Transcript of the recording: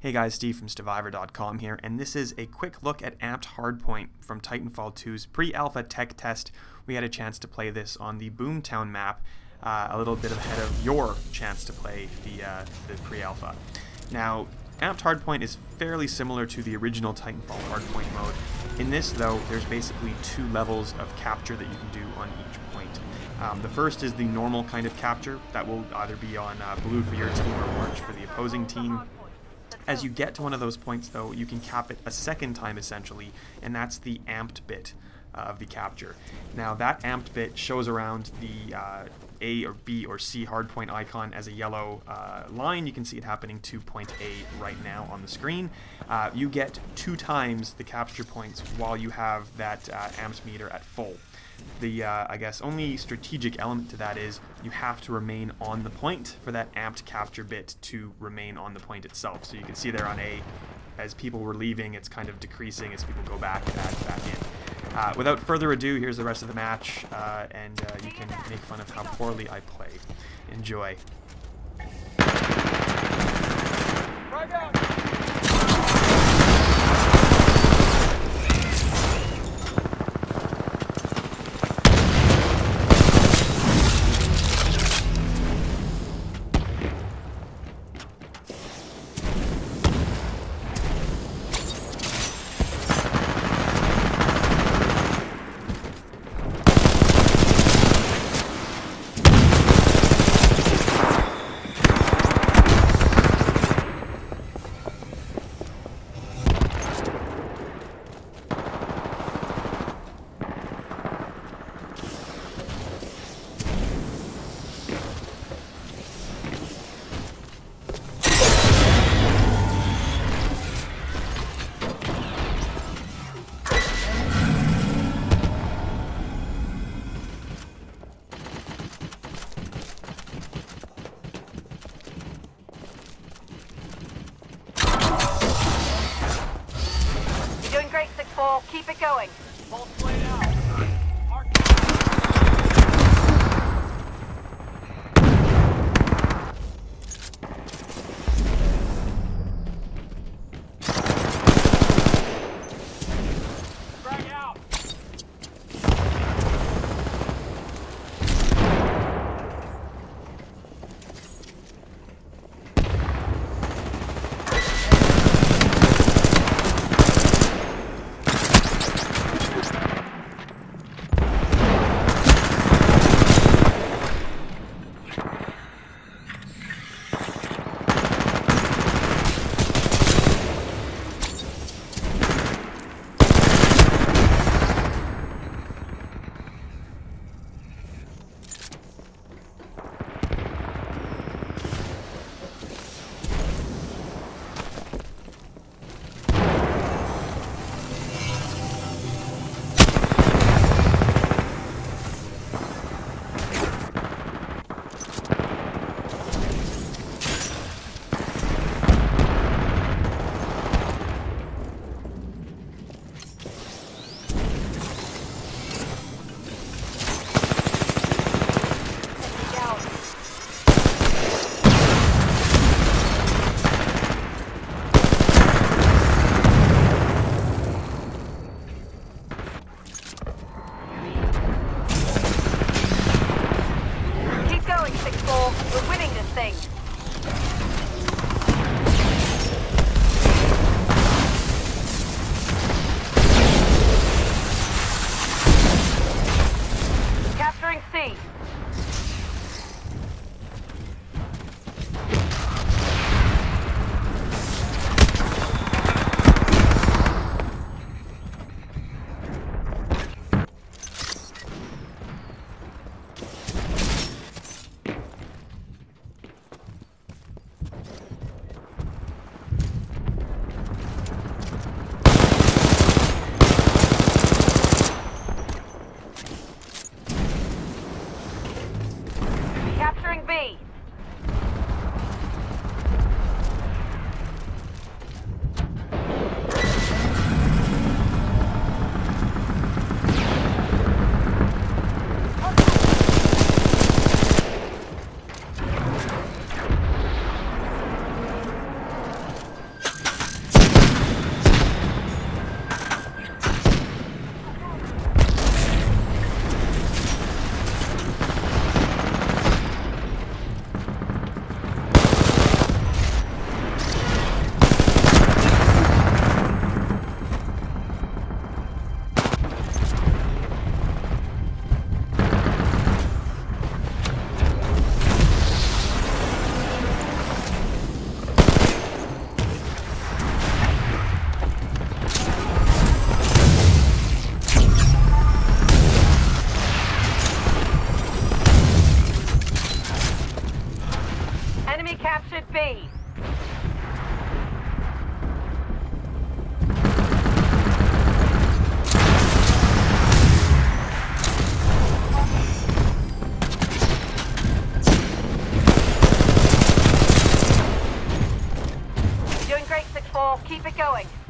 Hey guys, Steve from Stevivor.com here, and this is a quick look at Amped Hardpoint from Titanfall 2's pre-alpha tech test. We had a chance to play this on the Boomtown map, uh, a little bit ahead of your chance to play the, uh, the pre-alpha. Now, Amped Hardpoint is fairly similar to the original Titanfall Hardpoint mode. In this, though, there's basically two levels of capture that you can do on each point. Um, the first is the normal kind of capture that will either be on uh, blue for your team or orange for the opposing team. As oh. you get to one of those points, though, you can cap it a second time essentially, and that's the amped bit of the capture. Now, that amped bit shows around the uh, A or B or C hardpoint icon as a yellow uh, line. You can see it happening to point A right now on the screen. Uh, you get two times the capture points while you have that uh, amped meter at full. The, uh, I guess, only strategic element to that is you have to remain on the point for that amped capture bit to remain on the point itself. So you can see there on A, as people were leaving, it's kind of decreasing as people go back, back, back in. Uh, without further ado, here's the rest of the match, uh, and uh, you can make fun of how poorly I play. Enjoy. You're doing 6-4. Keep it going. Going.